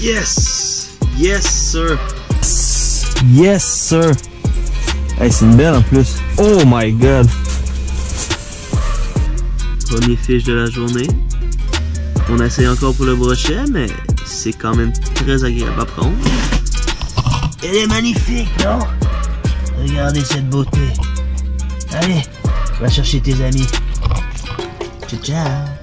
Yes! Yes, sir! Yes, sir! Hey, c'est une belle en plus. Oh my god! Premier fiche de la journée. On essaye encore pour le brochet, mais c'est quand même très agréable à prendre. Elle est magnifique, non? Regardez cette beauté. Allez, va chercher tes amis. Ciao, ciao.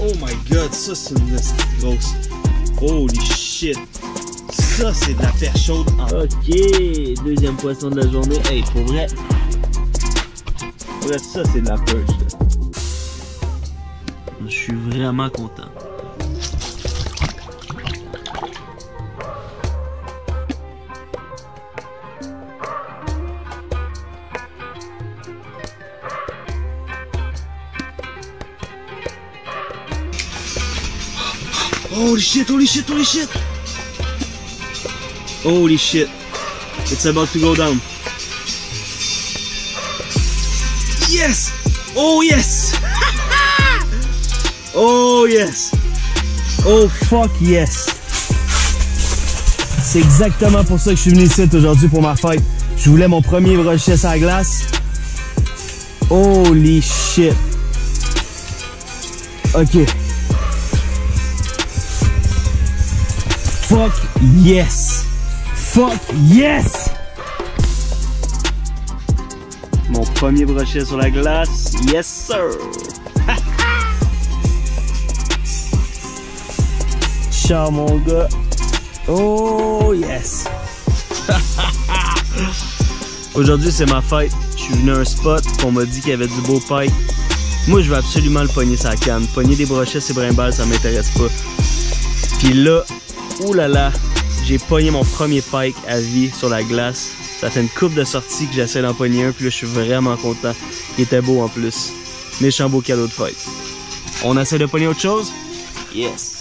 Oh my god, ça c'est une grosse. Holy shit. Ça c'est de la perche chaude. Ok, deuxième poisson de la journée. Hey, pour vrai. Pour vrai, ça c'est de la perche. Je suis vraiment content. Holy shit, holy shit, holy shit! Holy shit. It's about to go down. Yes! Oh yes! oh yes! Oh fuck yes! C'est exactement pour ça que je suis venu ici aujourd'hui pour ma fête. Je voulais mon premier brochet la glace. Holy shit! Ok. Fuck yes! Fuck yes! Mon premier brochet sur la glace. Yes sir! Ciao mon gars. Oh yes! Aujourd'hui c'est ma fête. Je suis venu à un spot qu'on m'a dit qu'il y avait du beau pike. Moi je veux absolument le pogner sa canne. Pogner des brochets c'est brimbales, ça m'intéresse pas. Puis là, oulala, j'ai pogné mon premier pike à vie sur la glace. Ça fait une coupe de sortie que j'essaie d'en pogner un, puis là je suis vraiment content. Il était beau en plus. Méchant beau cadeau de fête. On essaie de pogner autre chose? Yes!